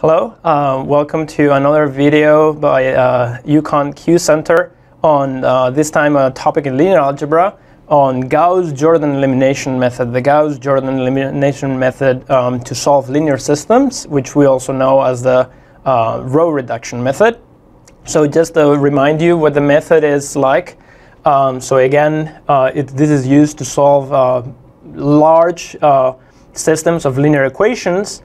Hello, uh, welcome to another video by uh, UConn Q Center on uh, this time a topic in linear algebra on Gauss-Jordan elimination method, the Gauss-Jordan elimination method um, to solve linear systems, which we also know as the uh, row reduction method. So just to remind you what the method is like. Um, so again, uh, it, this is used to solve uh, large uh, systems of linear equations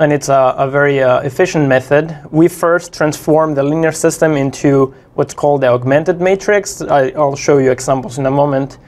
and it's a, a very uh, efficient method. We first transform the linear system into what's called the augmented matrix. I, will show you examples in a moment.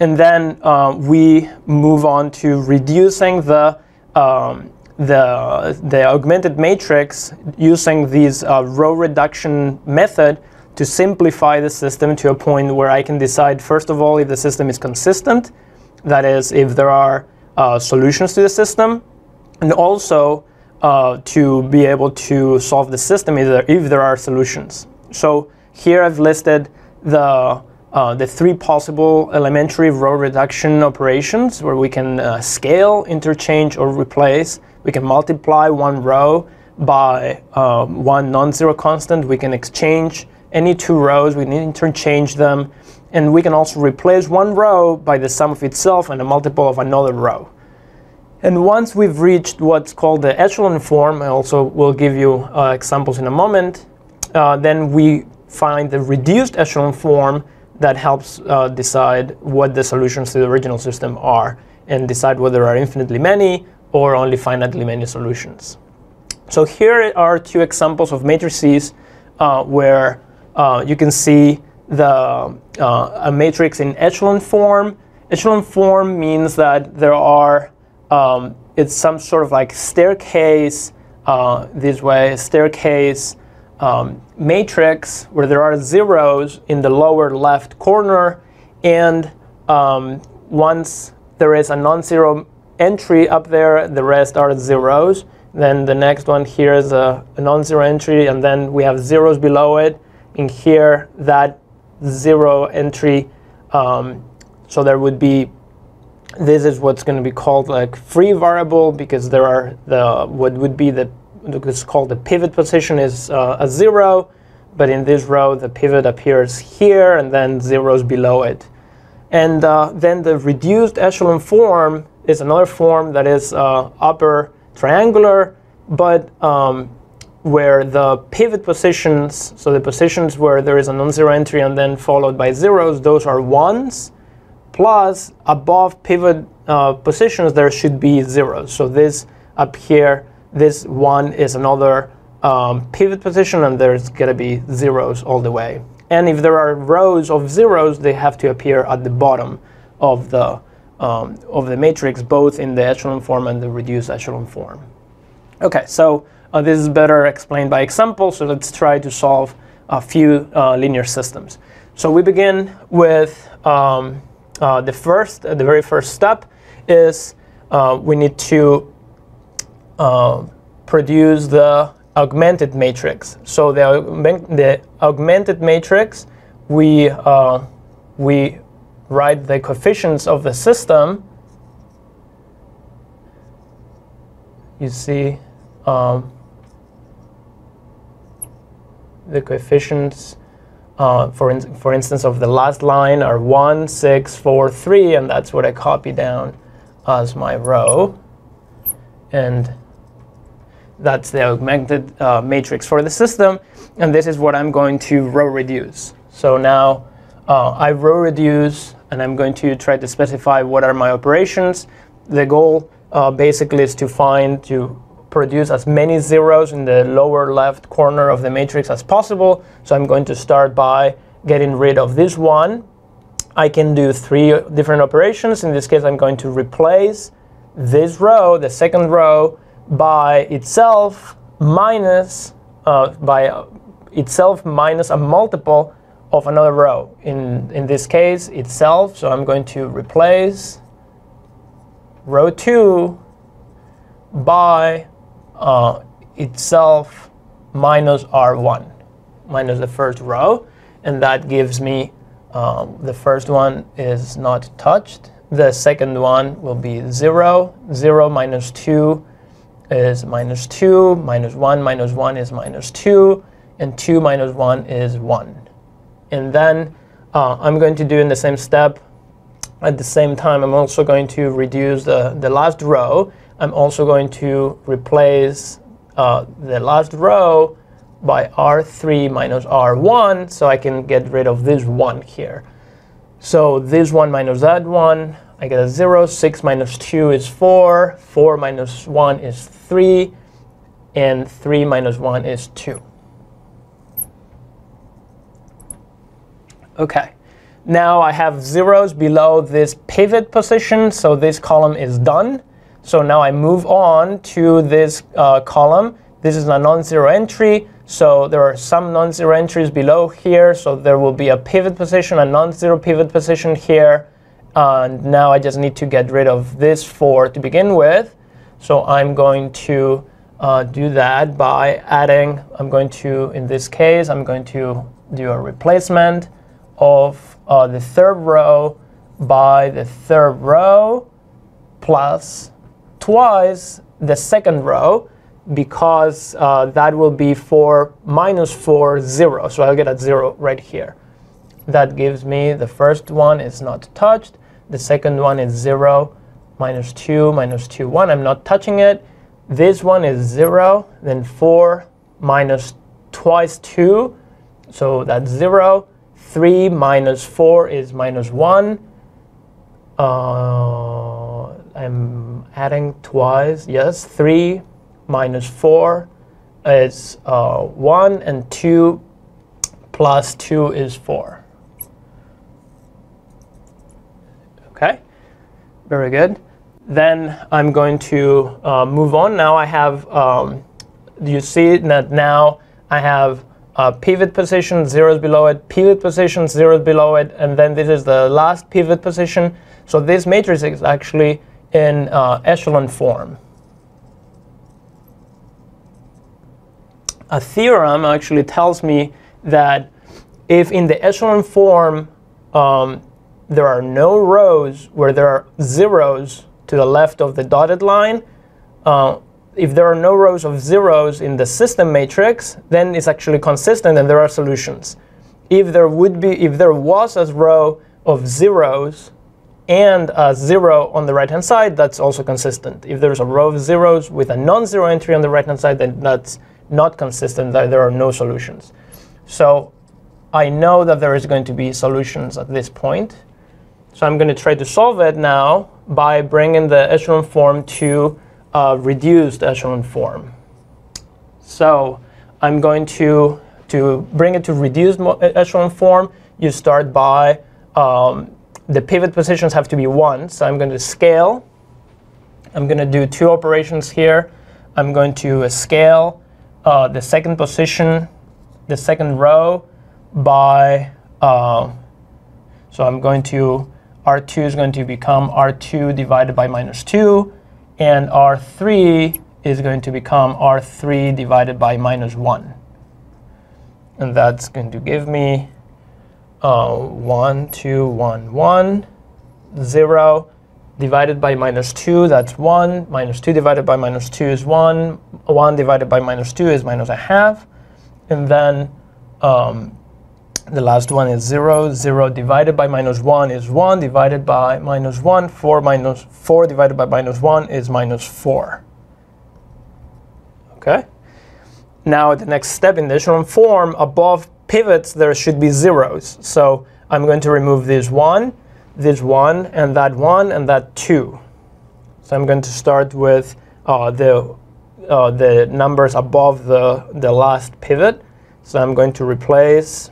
And then uh, we move on to reducing the, um, the, the augmented matrix using this uh, row reduction method to simplify the system to a point where I can decide, first of all, if the system is consistent, that is, if there are uh, solutions to the system, and also uh, to be able to solve the system if there, if there are solutions. So here I've listed the, uh, the three possible elementary row reduction operations where we can uh, scale, interchange, or replace. We can multiply one row by um, one non-zero constant. We can exchange any two rows. We can interchange them. And we can also replace one row by the sum of itself and a multiple of another row. And once we've reached what's called the echelon form, I also will give you uh, examples in a moment, uh, then we find the reduced echelon form that helps uh, decide what the solutions to the original system are and decide whether there are infinitely many or only finitely many solutions. So here are two examples of matrices uh, where uh, you can see the, uh, a matrix in echelon form. Echelon form means that there are um, it's some sort of like staircase uh, this way, staircase um, matrix where there are zeros in the lower left corner. And um, once there is a non-zero entry up there, the rest are zeros. Then the next one here is a, a non-zero entry, and then we have zeros below it. In here, that zero entry, um, so there would be this is what's going to be called like free variable because there are the what would be the it's called the pivot position is uh, a zero, but in this row the pivot appears here and then zeros below it. And uh, then the reduced echelon form is another form that is uh, upper triangular, but um, where the pivot positions, so the positions where there is a non-zero entry and then followed by zeros, those are ones plus above pivot uh, positions there should be zeros. So this up here, this one is another um, pivot position and there's to be zeros all the way. And if there are rows of zeros, they have to appear at the bottom of the, um, of the matrix, both in the echelon form and the reduced echelon form. OK, so uh, this is better explained by example, so let's try to solve a few uh, linear systems. So we begin with um, uh, the first, the very first step is uh, we need to uh, produce the augmented matrix. So the, the augmented matrix, we, uh, we write the coefficients of the system. You see um, the coefficients uh, for, in, for instance, of the last line are 1, 6, 4, 3, and that's what I copy down as my row. And that's the augmented uh, matrix for the system. And this is what I'm going to row reduce. So now uh, I row reduce, and I'm going to try to specify what are my operations. The goal uh, basically is to find, to produce as many zeros in the lower left corner of the matrix as possible. So I'm going to start by getting rid of this one. I can do three different operations. In this case, I'm going to replace this row, the second row, by itself minus uh, by uh, itself minus a multiple of another row. In, in this case, itself. So I'm going to replace row 2 by uh, itself minus R1, minus the first row. And that gives me um, the first one is not touched. The second one will be 0. 0 minus 2 is minus 2, minus 1 minus 1 is minus 2, and 2 minus 1 is 1. And then uh, I'm going to do in the same step. At the same time, I'm also going to reduce the, the last row. I'm also going to replace uh, the last row by R3 minus R1, so I can get rid of this 1 here. So this 1 minus that 1, I get a 0. 6 minus 2 is 4. 4 minus 1 is 3. And 3 minus 1 is 2. OK. Now I have zeros below this pivot position, so this column is done. So now I move on to this uh, column. This is a non-zero entry. So there are some non-zero entries below here. So there will be a pivot position, a non-zero pivot position here. And now I just need to get rid of this 4 to begin with. So I'm going to uh, do that by adding, I'm going to, in this case, I'm going to do a replacement of uh, the third row by the third row plus twice the second row because uh, that will be 4 minus 4, 0. So I'll get a 0 right here. That gives me the first one is not touched. The second one is 0, minus 2, minus 2, 1. I'm not touching it. This one is 0, then 4 minus twice 2. So that's 0. 3 minus 4 is minus 1. Uh, I'm adding twice. Yes, 3 minus 4 is uh, 1, and 2 plus 2 is 4. OK, very good. Then I'm going to uh, move on. Now I have, um, you see that now I have uh, pivot position, zeros below it, pivot position, zeros below it, and then this is the last pivot position. So this matrix is actually in uh, echelon form. a theorem actually tells me that if in the echelon form um, there are no rows where there are zeros to the left of the dotted line, uh, if there are no rows of zeros in the system matrix, then it's actually consistent and there are solutions. If there would be, if there was a row of zeros and a zero on the right-hand side, that's also consistent. If there's a row of zeros with a non-zero entry on the right-hand side, then that's not consistent, that there are no solutions. So I know that there is going to be solutions at this point. So I'm going to try to solve it now by bringing the echelon form to a reduced echelon form. So I'm going to, to bring it to reduced echelon form. You start by um, the pivot positions have to be 1. So I'm going to scale. I'm going to do two operations here. I'm going to scale uh, the second position, the second row by, uh, so I'm going to, R2 is going to become R2 divided by minus 2, and R3 is going to become R3 divided by minus 1. And that's going to give me uh, 1, 2, 1, 1, 0, divided by minus 2, that's 1. Minus 2 divided by minus 2 is 1. 1 divided by minus 2 is minus a half. And then um, the last one is 0. 0 divided by minus 1 is 1 divided by minus 1. 4 minus 4 divided by minus 1 is minus 4. Okay? Now the next step in the echelon form, above pivots, there should be zeros. So I'm going to remove this 1 this one and that one and that two. So I'm going to start with uh, the, uh, the numbers above the, the last pivot. So I'm going to replace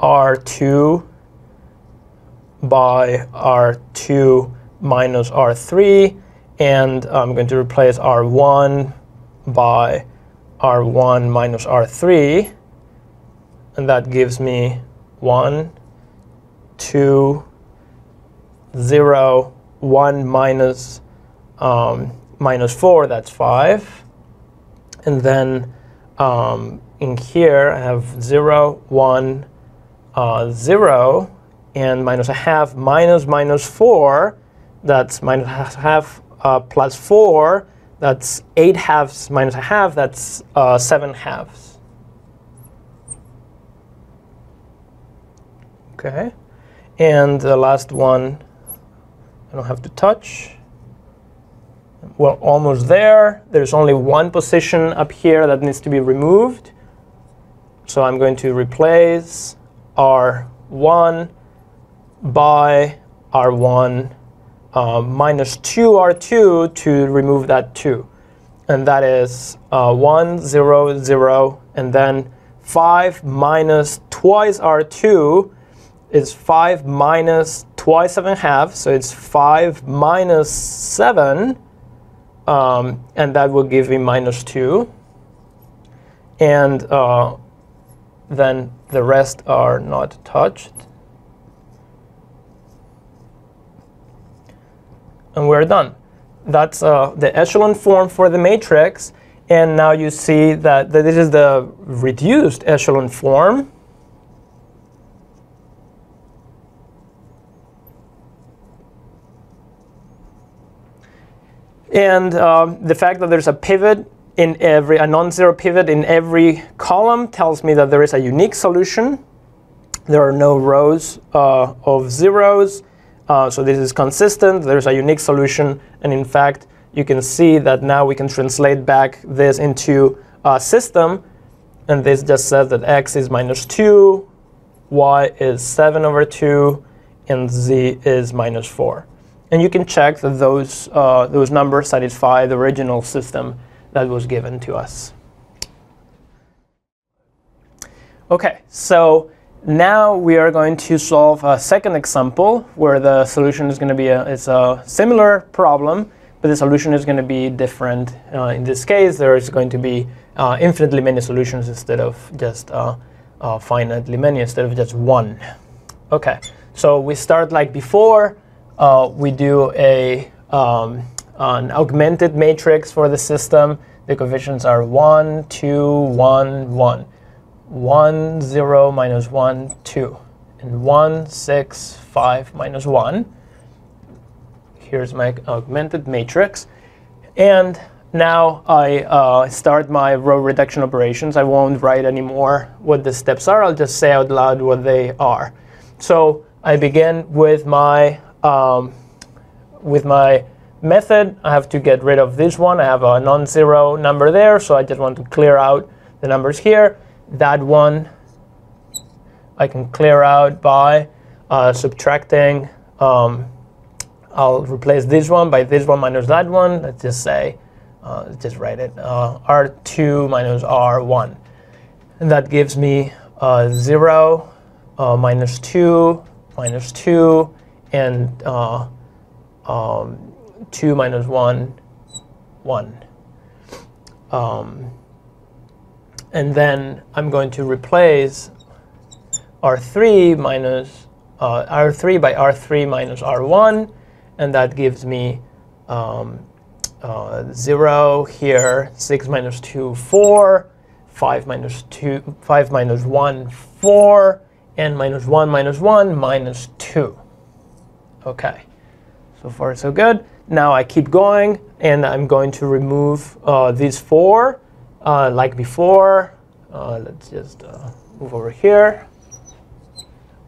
R2 by R2 minus R3. And I'm going to replace R1 by R1 minus R3. And that gives me 1, 2, 0, 1 minus, um, minus 4, that's 5. And then um, in here, I have 0, 1, uh, 0, and minus a half minus minus 4, that's minus half uh, plus 4, that's 8 halves minus a half, that's uh, 7 halves. Okay. And the last one, I don't have to touch. We're almost there. There's only one position up here that needs to be removed. So I'm going to replace R1 by R1 uh, minus 2R2 to remove that 2. And that is uh, 1, 0, 0, and then 5 minus twice R2 is 5 minus twice 7 half, so it's 5 minus 7, um, and that will give me minus 2. And uh, then the rest are not touched. And we're done. That's uh, the echelon form for the matrix. And now you see that, that this is the reduced echelon form. And um, the fact that there's a pivot in every, a non-zero pivot in every column tells me that there is a unique solution. There are no rows uh, of zeros. Uh, so this is consistent. There's a unique solution. And in fact, you can see that now we can translate back this into a system. And this just says that x is minus 2, y is 7 over 2, and z is minus 4. And you can check that those, uh, those numbers satisfy the original system that was given to us. OK, so now we are going to solve a second example where the solution is going to be a, it's a similar problem, but the solution is going to be different. Uh, in this case, there is going to be uh, infinitely many solutions instead of just uh, uh finitely many, instead of just one. OK, so we start like before. Uh, we do a um, an augmented matrix for the system. The coefficients are 1, 2, 1, 1. 1, 0, minus 1, 2. And 1, 6, 5, minus 1. Here's my augmented matrix. And now I uh, start my row reduction operations. I won't write anymore what the steps are. I'll just say out loud what they are. So I begin with my um, with my method, I have to get rid of this one. I have a non-zero number there, so I just want to clear out the numbers here. That one I can clear out by uh, subtracting. Um, I'll replace this one by this one minus that one. Let's just say, uh, let's just write it, uh, R2 minus R1. And that gives me uh, 0 uh, minus 2 minus 2 and uh, um, 2 minus 1, 1. Um, and then I'm going to replace R3 minus uh, R3 by R3 minus R1, and that gives me um, uh, 0 here, 6 minus 2, 4, 5 minus 2, 5 minus 1, 4, and minus 1 minus 1 minus 2. Okay, so far so good. Now I keep going, and I'm going to remove uh, these four, uh, like before. Uh, let's just uh, move over here.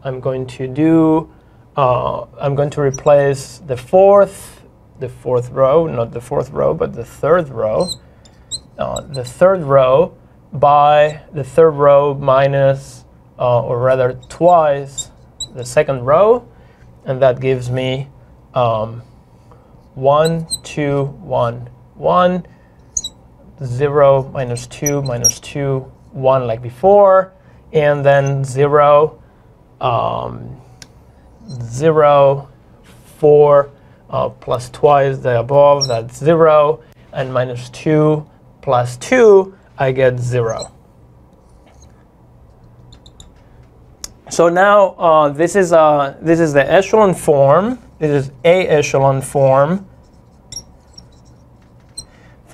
I'm going to do, uh, I'm going to replace the fourth, the fourth row, not the fourth row, but the third row, uh, the third row by the third row minus, or rather twice, the second row, and that gives me um, 1, 2, 1, 1, 0, minus 2, minus 2, 1 like before, and then 0, um, 0, 4, uh, plus twice the above, that's 0, and minus 2 plus 2, I get 0. So now uh, this is uh, this is the echelon form. This is a echelon form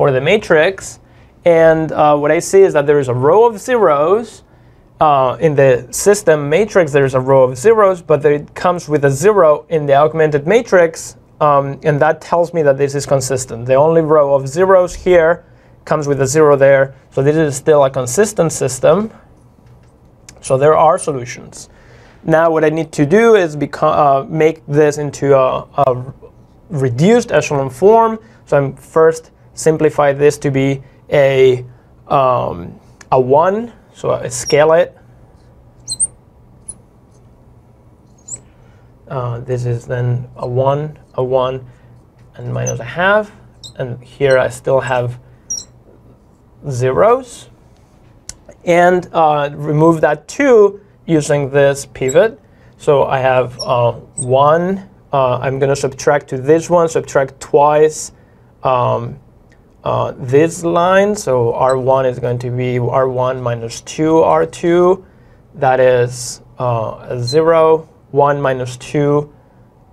for the matrix. And uh, what I see is that there is a row of zeros. Uh, in the system matrix, there's a row of zeros, but it comes with a zero in the augmented matrix um, and that tells me that this is consistent. The only row of zeros here comes with a zero there, so this is still a consistent system. So there are solutions. Now what I need to do is uh, make this into a, a, reduced echelon form. So I'm first simplify this to be a, um, a 1, so I scale it. Uh, this is then a 1, a 1, and minus a half. And here I still have zeros. And uh, remove that 2 using this pivot. So I have uh, 1. Uh, I'm going to subtract to this one, subtract twice um, uh, this line. So R1 is going to be R1 minus 2 R2. That is uh, 0. 1 minus 2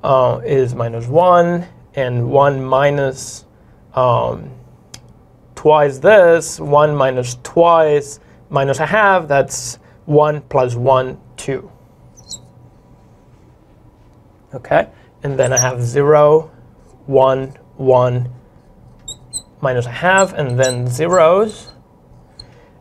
uh, is minus 1. And 1 minus um, twice this, 1 minus twice minus a half, that's 1 plus 1, 2. Okay, and then I have 0, 1, 1, minus a half, and then zeros.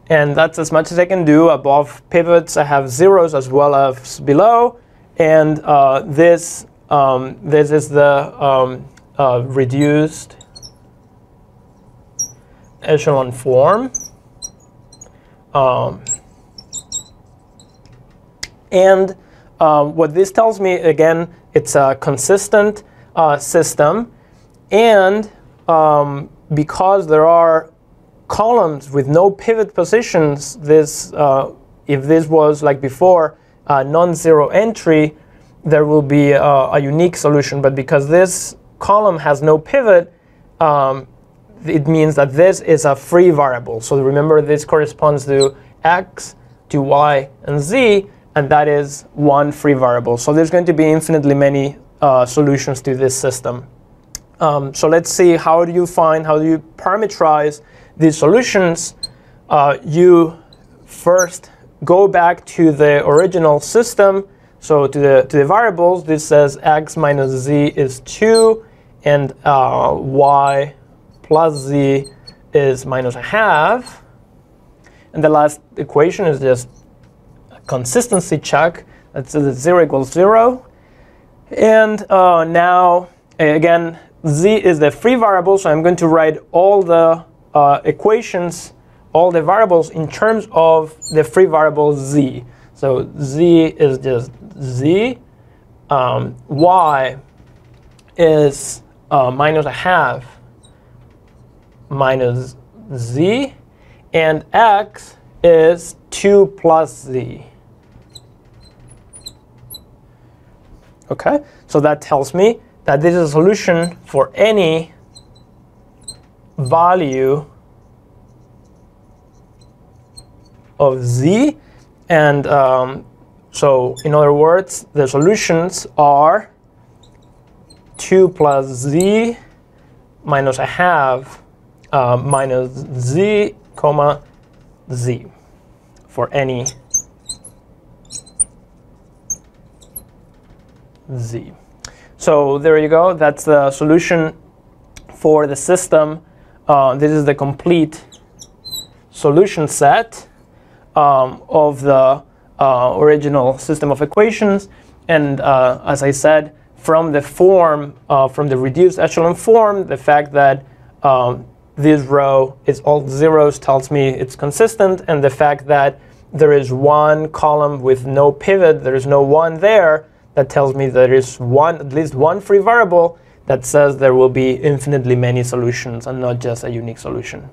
And that's as much as I can do. Above pivots, I have zeros as well as below. And uh, this, um, this is the um, uh, reduced echelon form. Um, and um, what this tells me, again, it's a consistent uh, system. And um, because there are columns with no pivot positions, this, uh, if this was like before, a non-zero entry, there will be a, a, unique solution. But because this column has no pivot, um, it means that this is a free variable. So remember, this corresponds to x, to y, and z, and that is one free variable. So there's going to be infinitely many uh, solutions to this system. Um, so let's see how do you find, how do you parameterize these solutions. Uh, you first go back to the original system. So to the, to the variables, this says x minus z is 2, and uh, y plus z is minus a half. And the last equation is just a consistency check. That's 0 equals 0. And uh, now, again, z is the free variable, so I'm going to write all the uh, equations, all the variables in terms of the free variable z. So z is just z. Um, y is uh, minus a half minus z. And x is 2 plus z. OK, so that tells me that this is a solution for any value of z. And um, so in other words, the solutions are 2 plus z minus a half uh, minus z comma z for any z. So there you go. That's the solution for the system. Uh, this is the complete solution set um, of the uh, original system of equations. And uh, as I said, from the form, uh, from the reduced echelon form, the fact that um, this row is all zeros tells me it's consistent. And the fact that there is one column with no pivot, there is no one there, that tells me there is one, at least one free variable that says there will be infinitely many solutions and not just a unique solution.